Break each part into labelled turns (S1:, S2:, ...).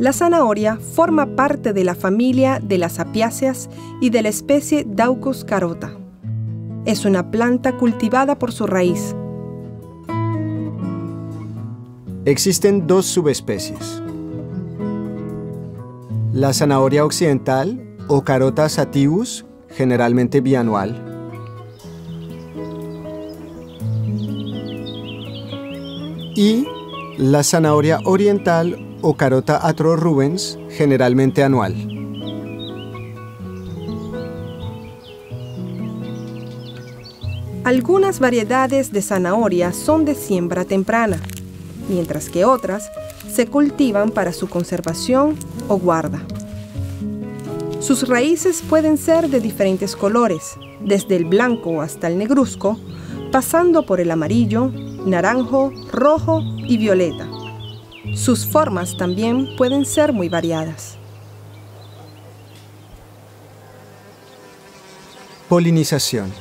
S1: La zanahoria forma parte de la familia de las apiáceas y de la especie Daucus carota. Es una planta cultivada por su raíz.
S2: Existen dos subespecies. La zanahoria occidental o Carota sativus, generalmente bianual. Y la zanahoria oriental o carota atro rubens, generalmente anual.
S1: Algunas variedades de zanahoria son de siembra temprana, mientras que otras se cultivan para su conservación o guarda. Sus raíces pueden ser de diferentes colores, desde el blanco hasta el negruzco, pasando por el amarillo, naranjo, rojo y violeta. Sus formas también pueden ser muy variadas.
S2: Polinización.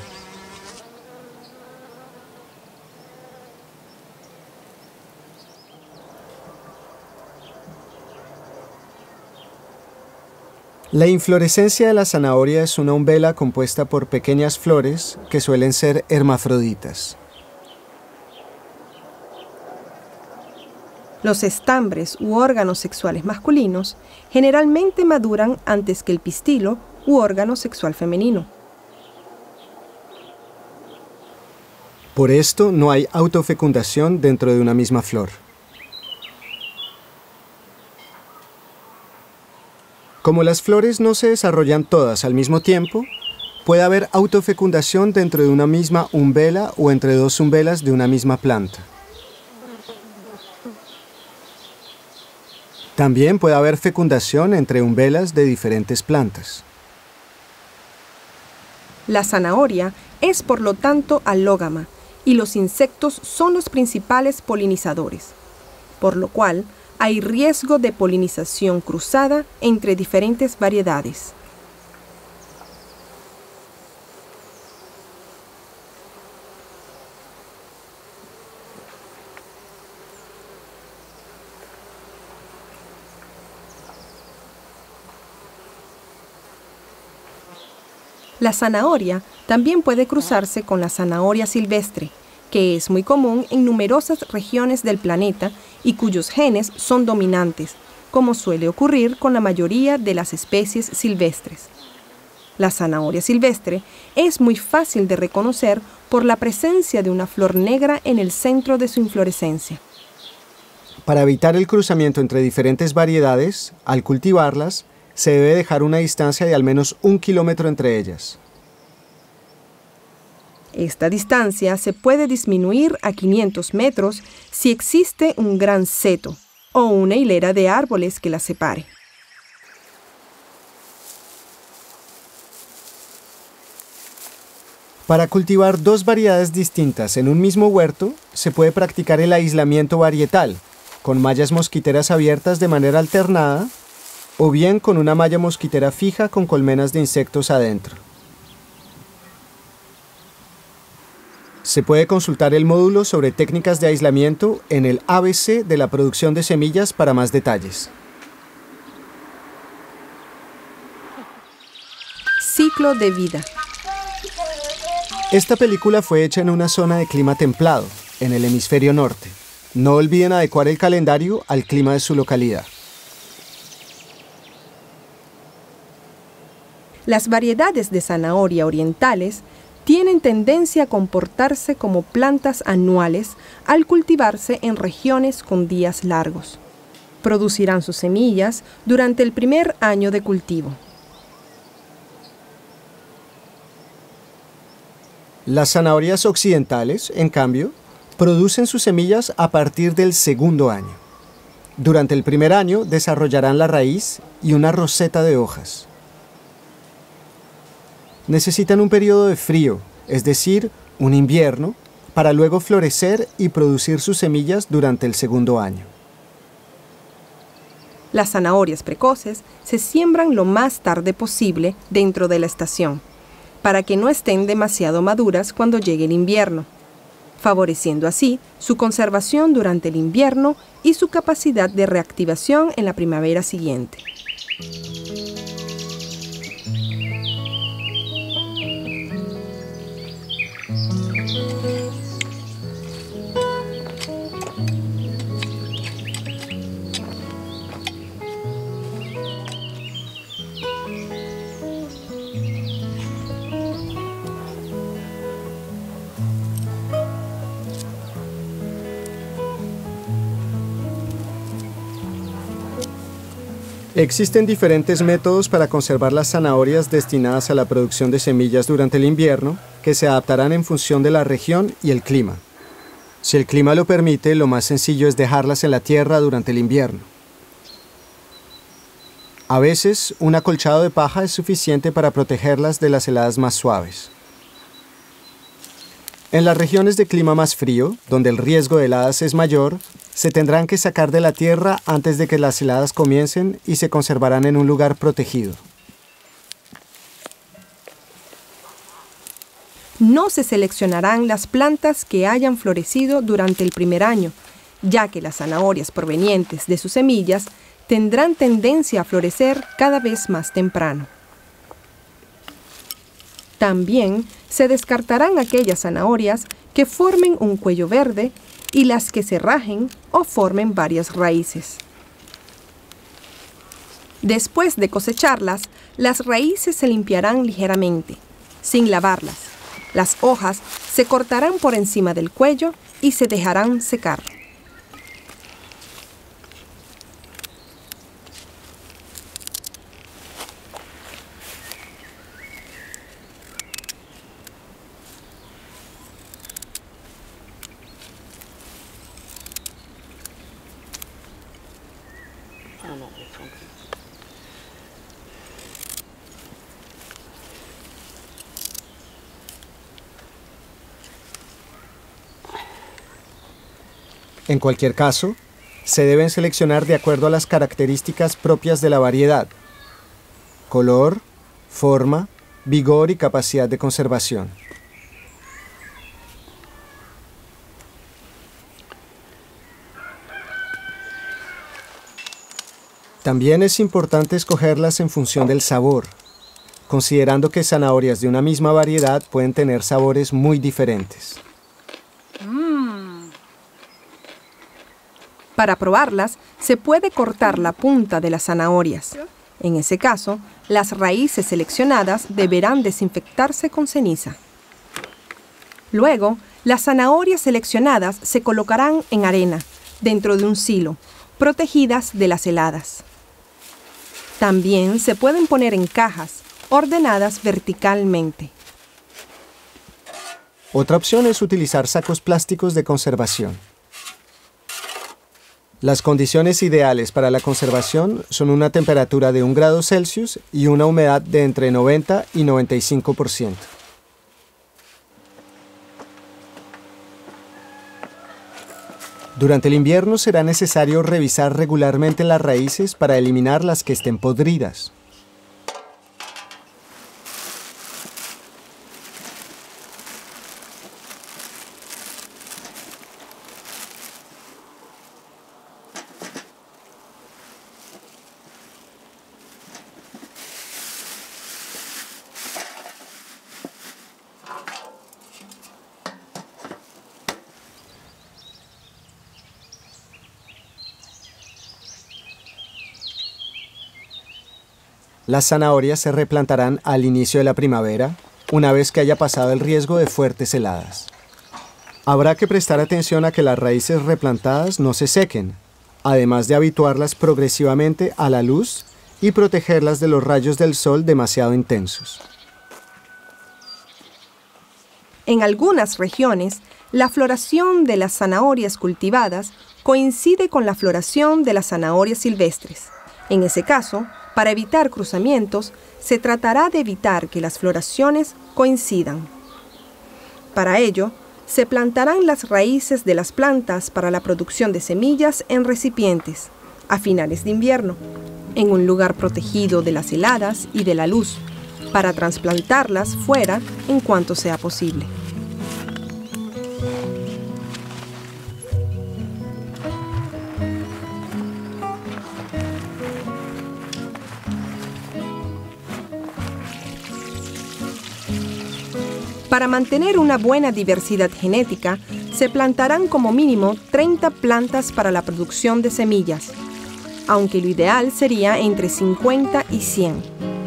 S2: La inflorescencia de la zanahoria es una umbela compuesta por pequeñas flores que suelen ser hermafroditas.
S1: Los estambres u órganos sexuales masculinos generalmente maduran antes que el pistilo u órgano sexual femenino.
S2: Por esto no hay autofecundación dentro de una misma flor. Como las flores no se desarrollan todas al mismo tiempo, puede haber autofecundación dentro de una misma umbela o entre dos umbelas de una misma planta. También puede haber fecundación entre umbelas de diferentes plantas.
S1: La zanahoria es por lo tanto alógama y los insectos son los principales polinizadores, por lo cual hay riesgo de polinización cruzada entre diferentes variedades. La zanahoria también puede cruzarse con la zanahoria silvestre, que es muy común en numerosas regiones del planeta y cuyos genes son dominantes, como suele ocurrir con la mayoría de las especies silvestres. La zanahoria silvestre es muy fácil de reconocer por la presencia de una flor negra en el centro de su inflorescencia.
S2: Para evitar el cruzamiento entre diferentes variedades, al cultivarlas, se debe dejar una distancia de al menos un kilómetro entre ellas.
S1: Esta distancia se puede disminuir a 500 metros si existe un gran seto o una hilera de árboles que la separe.
S2: Para cultivar dos variedades distintas en un mismo huerto, se puede practicar el aislamiento varietal, con mallas mosquiteras abiertas de manera alternada o bien con una malla mosquitera fija con colmenas de insectos adentro. Se puede consultar el módulo sobre técnicas de aislamiento en el ABC de la producción de semillas para más detalles.
S1: Ciclo de vida.
S2: Esta película fue hecha en una zona de clima templado, en el hemisferio norte. No olviden adecuar el calendario al clima de su localidad.
S1: Las variedades de zanahoria orientales tienen tendencia a comportarse como plantas anuales al cultivarse en regiones con días largos. Producirán sus semillas durante el primer año de cultivo.
S2: Las zanahorias occidentales, en cambio, producen sus semillas a partir del segundo año. Durante el primer año desarrollarán la raíz y una roseta de hojas necesitan un periodo de frío, es decir, un invierno, para luego florecer y producir sus semillas durante el segundo año.
S1: Las zanahorias precoces se siembran lo más tarde posible dentro de la estación, para que no estén demasiado maduras cuando llegue el invierno. favoreciendo así su conservación durante el invierno y su capacidad de reactivación en la primavera siguiente.
S2: Existen diferentes métodos para conservar las zanahorias destinadas a la producción de semillas durante el invierno que se adaptarán en función de la región y el clima. Si el clima lo permite, lo más sencillo es dejarlas en la tierra durante el invierno. A veces, un acolchado de paja es suficiente para protegerlas de las heladas más suaves. En las regiones de clima más frío, donde el riesgo de heladas es mayor, se tendrán que sacar de la tierra antes de que las heladas comiencen y se conservarán en un lugar protegido.
S1: No se seleccionarán las plantas que hayan florecido durante el primer año, ya que las zanahorias provenientes de sus semillas tendrán tendencia a florecer cada vez más temprano. También se descartarán aquellas zanahorias que formen un cuello verde y las que se rajen o formen varias raíces. Después de cosecharlas, las raíces se limpiarán ligeramente, sin lavarlas. Las hojas se cortarán por encima del cuello y se dejarán secar.
S2: En cualquier caso, se deben seleccionar de acuerdo a las características propias de la variedad. Color, forma, vigor y capacidad de conservación. También es importante escogerlas en función del sabor, considerando que zanahorias de una misma variedad pueden tener sabores muy diferentes.
S1: Para probarlas, se puede cortar la punta de las zanahorias. En ese caso, las raíces seleccionadas deberán desinfectarse con ceniza. Luego, las zanahorias seleccionadas se colocarán en arena, dentro de un silo, protegidas de las heladas. También se pueden poner en cajas, ordenadas verticalmente.
S2: Otra opción es utilizar sacos plásticos de conservación. Las condiciones ideales para la conservación son una temperatura de 1 grado Celsius y una humedad de entre 90 y 95%. Durante el invierno será necesario revisar regularmente las raíces para eliminar las que estén podridas. Las zanahorias se replantarán al inicio de la primavera, una vez que haya pasado el riesgo de fuertes heladas. Habrá que prestar atención a que las raíces replantadas no se sequen, además de habituarlas progresivamente a la luz y protegerlas de los rayos del sol demasiado intensos.
S1: En algunas regiones, la floración de las zanahorias cultivadas coincide con la floración de las zanahorias silvestres. En ese caso, para evitar cruzamientos, se tratará de evitar que las floraciones coincidan. Para ello, se plantarán las raíces de las plantas para la producción de semillas en recipientes a finales de invierno, en un lugar protegido de las heladas y de la luz, para trasplantarlas fuera en cuanto sea posible. Mantener una buena diversidad genética, se plantarán como mínimo 30 plantas para la producción de semillas, aunque lo ideal sería entre 50 y 100.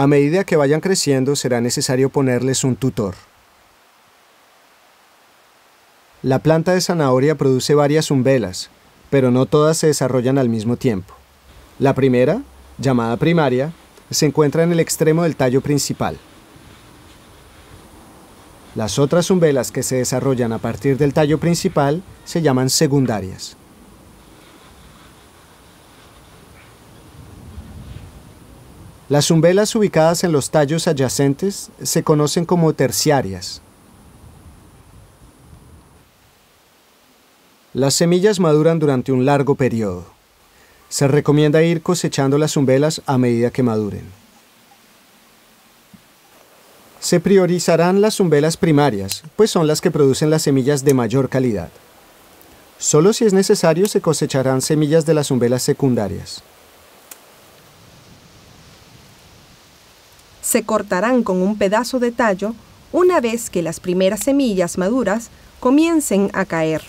S2: A medida que vayan creciendo será necesario ponerles un tutor. La planta de zanahoria produce varias umbelas, pero no todas se desarrollan al mismo tiempo. La primera, llamada primaria, se encuentra en el extremo del tallo principal. Las otras umbelas que se desarrollan a partir del tallo principal se llaman secundarias. Las umbelas ubicadas en los tallos adyacentes se conocen como terciarias. Las semillas maduran durante un largo periodo. Se recomienda ir cosechando las umbelas a medida que maduren. Se priorizarán las umbelas primarias, pues son las que producen las semillas de mayor calidad. Solo si es necesario se cosecharán semillas de las umbelas secundarias.
S1: Se cortarán con un pedazo de tallo una vez que las primeras semillas maduras comiencen a caer.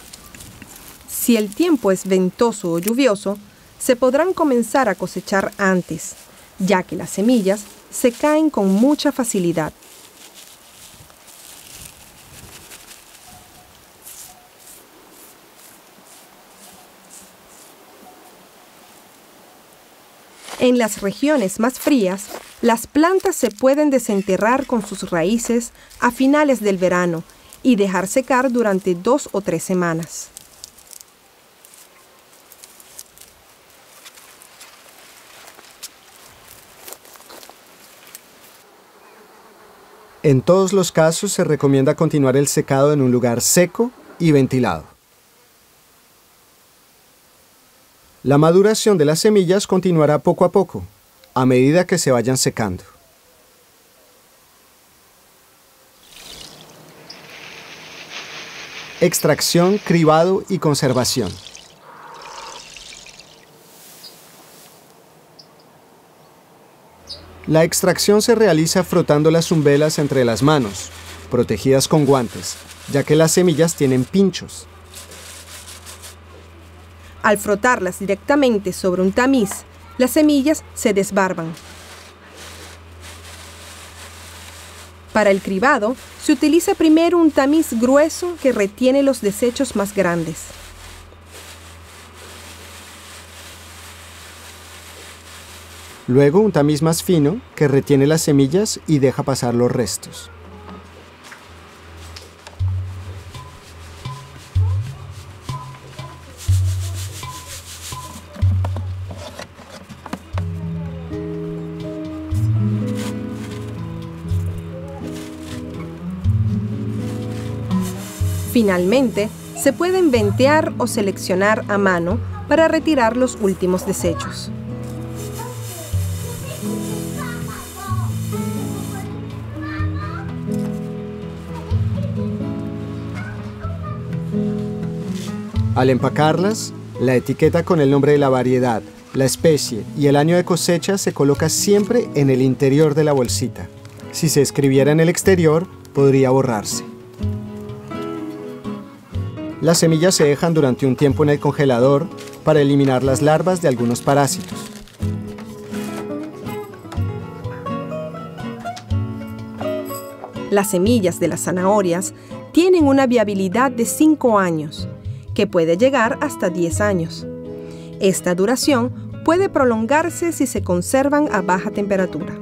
S1: Si el tiempo es ventoso o lluvioso, se podrán comenzar a cosechar antes, ya que las semillas se caen con mucha facilidad. En las regiones más frías, las plantas se pueden desenterrar con sus raíces a finales del verano y dejar secar durante dos o tres semanas.
S2: En todos los casos se recomienda continuar el secado en un lugar seco y ventilado. La maduración de las semillas continuará poco a poco, a medida que se vayan secando. Extracción, cribado y conservación. La extracción se realiza frotando las umbelas entre las manos, protegidas con guantes, ya que las semillas tienen pinchos.
S1: Al frotarlas directamente sobre un tamiz, las semillas se desbarban. Para el cribado, se utiliza primero un tamiz grueso que retiene los desechos más grandes.
S2: Luego un tamiz más fino que retiene las semillas y deja pasar los restos.
S1: Finalmente, se pueden ventear o seleccionar a mano para retirar los últimos desechos.
S2: Al empacarlas, la etiqueta con el nombre de la variedad, la especie y el año de cosecha se coloca siempre en el interior de la bolsita. Si se escribiera en el exterior, podría borrarse. Las semillas se dejan durante un tiempo en el congelador para eliminar las larvas de algunos parásitos.
S1: Las semillas de las zanahorias tienen una viabilidad de 5 años, que puede llegar hasta 10 años. Esta duración puede prolongarse si se conservan a baja temperatura.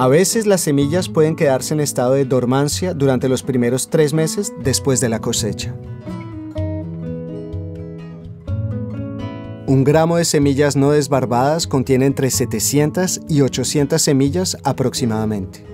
S2: A veces las semillas pueden quedarse en estado de dormancia durante los primeros tres meses después de la cosecha. Un gramo de semillas no desbarbadas contiene entre 700 y 800 semillas aproximadamente.